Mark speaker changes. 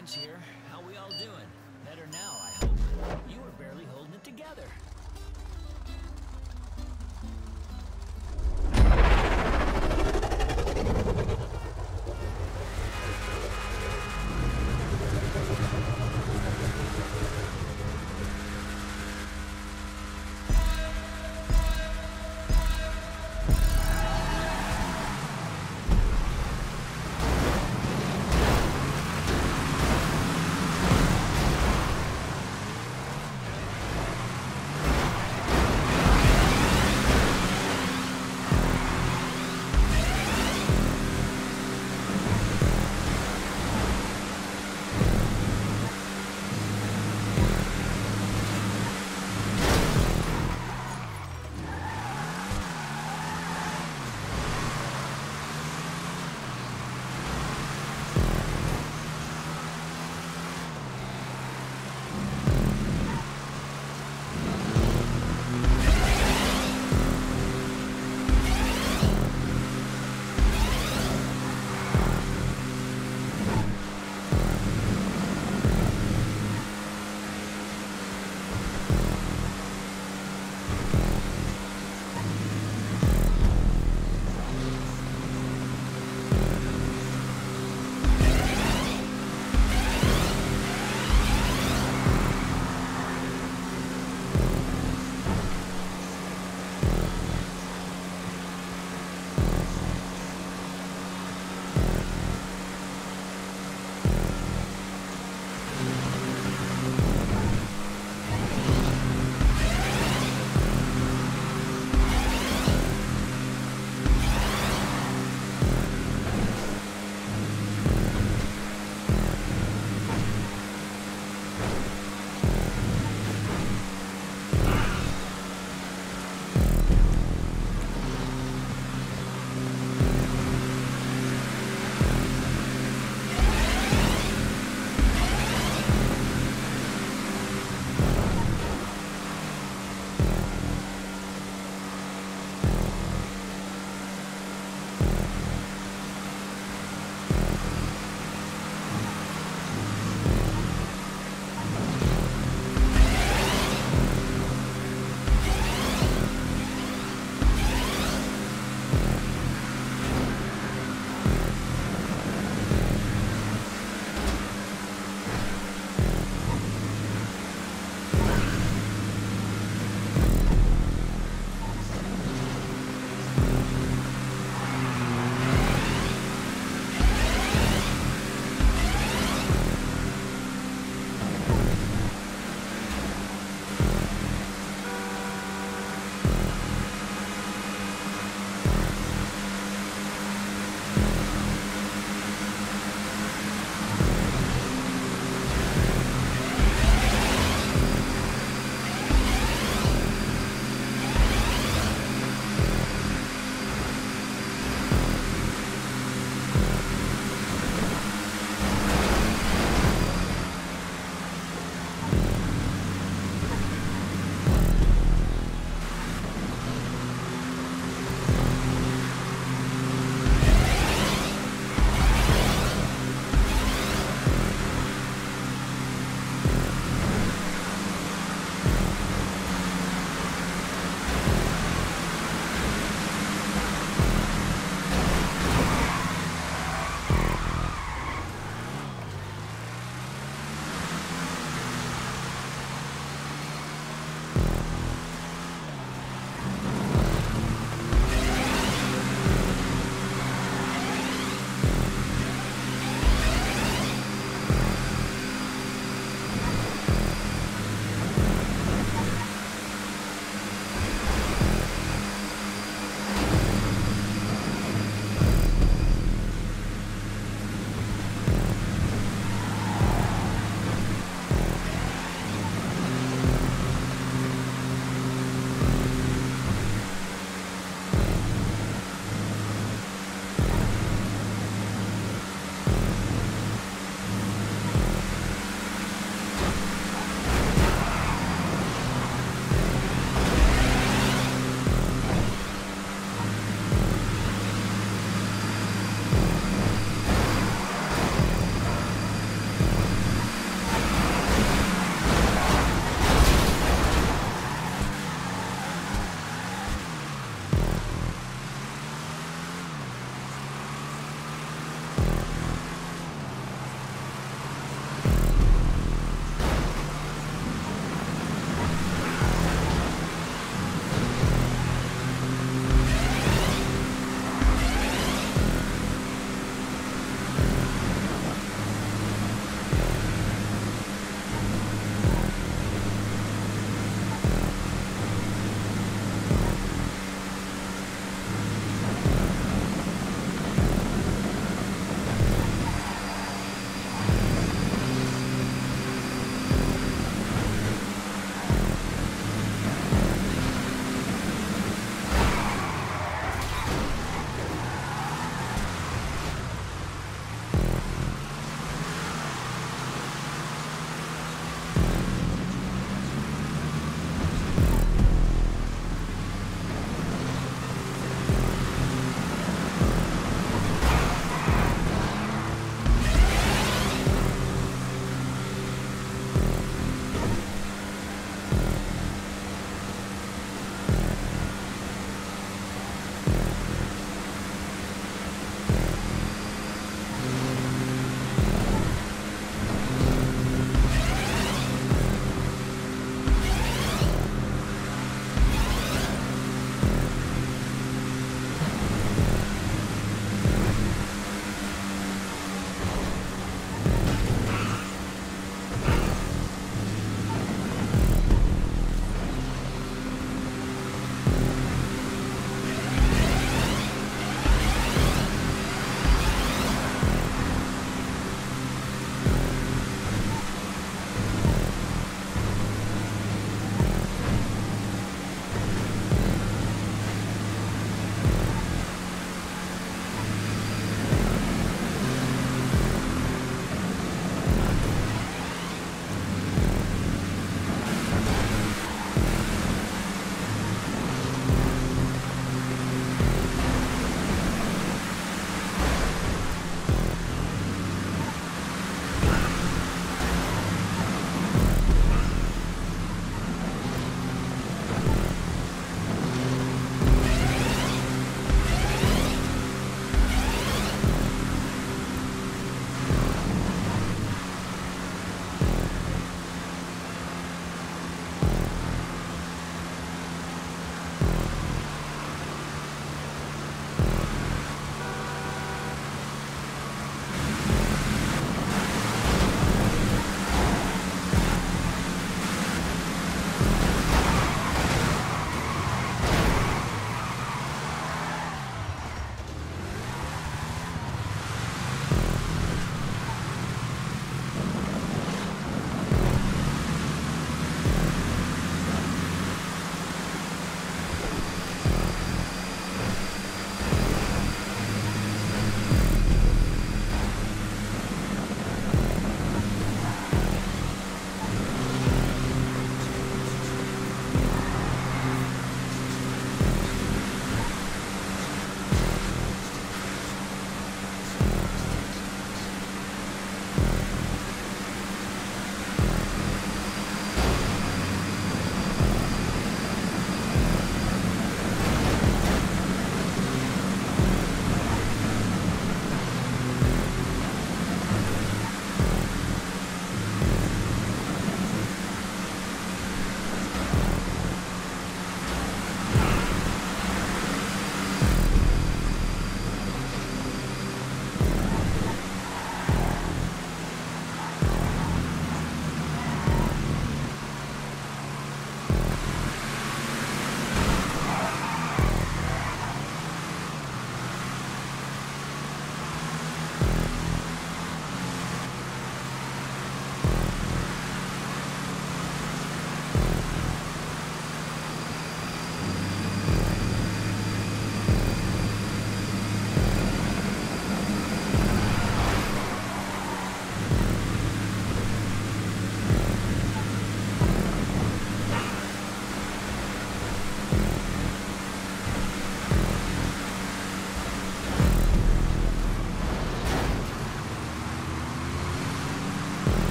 Speaker 1: Dragons here.